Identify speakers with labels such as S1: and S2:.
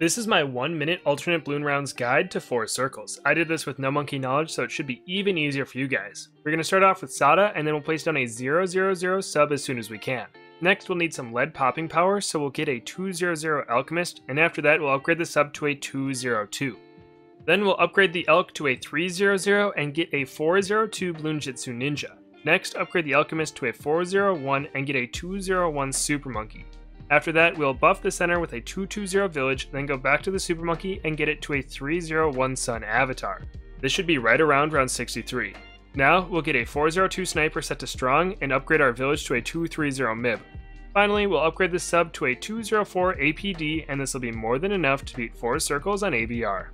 S1: This is my 1 minute alternate balloon rounds guide to 4 circles. I did this with no monkey knowledge so it should be even easier for you guys. We're going to start off with Sauda and then we'll place down a 000 sub as soon as we can. Next we'll need some lead popping power so we'll get a 200 alchemist and after that we'll upgrade the sub to a 202. Then we'll upgrade the alch to a 300 and get a 402 Bloonjitsu ninja. Next upgrade the alchemist to a 401 and get a 201 super monkey. After that, we'll buff the center with a 220 village, then go back to the Super Monkey and get it to a 301 Sun avatar. This should be right around round 63. Now, we'll get a 402 sniper set to strong and upgrade our village to a 230 MIB. Finally, we'll upgrade the sub to a 204 APD and this will be more than enough to beat 4 circles on ABR.